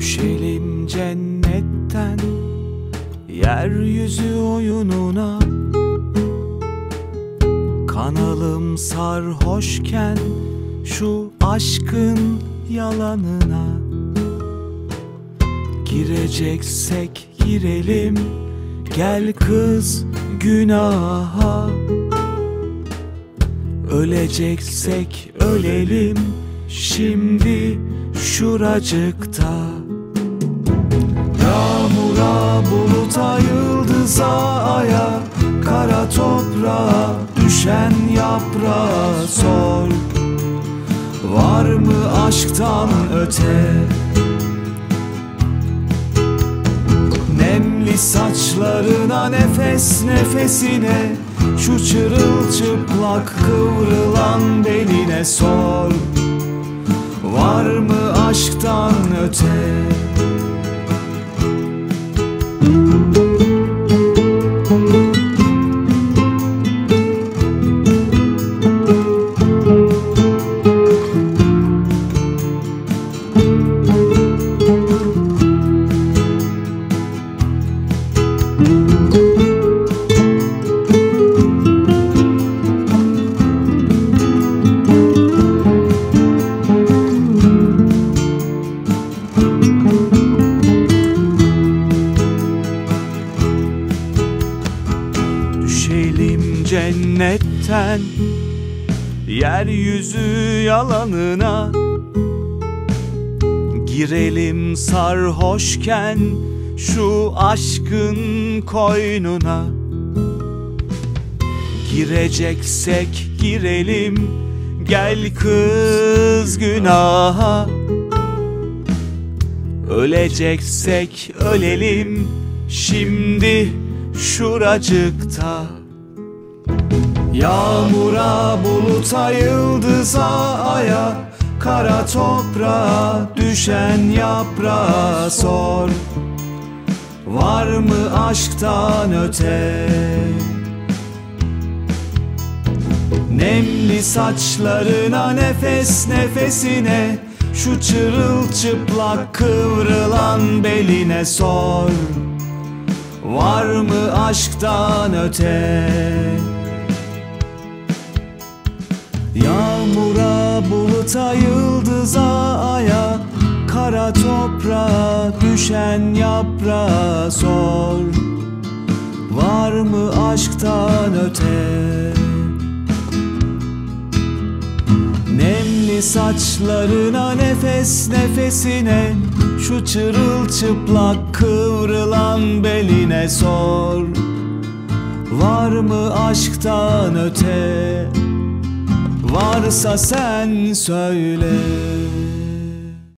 Düşelim cennetten Yeryüzü oyununa. Kanalım sarhoşken Şu aşkın yalanına. Gireceksek girelim Gel kız günaha. Öleceksek ölelim Şimdi şuracıkta buluta, yıldıza, aya Kara toprağa, düşen yaprağa sor Var mı aşktan öte? Nemli saçlarına nefes nefesine Şu çırılçıplak kıvrılan beline sor Var mı aşktan öte? Düşelim cennetten Yeryüzü yalanına. Girelim sarhoşken Şu aşkın koynuna. Gireceksek girelim Gel kız günaha. Öleceksek ölelim Şimdi şuracıkta. Yağmura, buluta, yıldıza, aya Kara toprağa, düşen yaprağa sor Var mı aşktan öte? Nemli saçlarına nefes nefesine Şu çırılçıplak kıvrılan beline sor Var mı aşktan öte? Yağmura, buluta, yıldıza, toprağa, düşen yaprağa sor. Var mı aşktan öte? Nemli saçlarına nefes nefesine Şu çırılçıplak kıvrılan beline sor. Var mı aşktan öte? Varsa sen söyle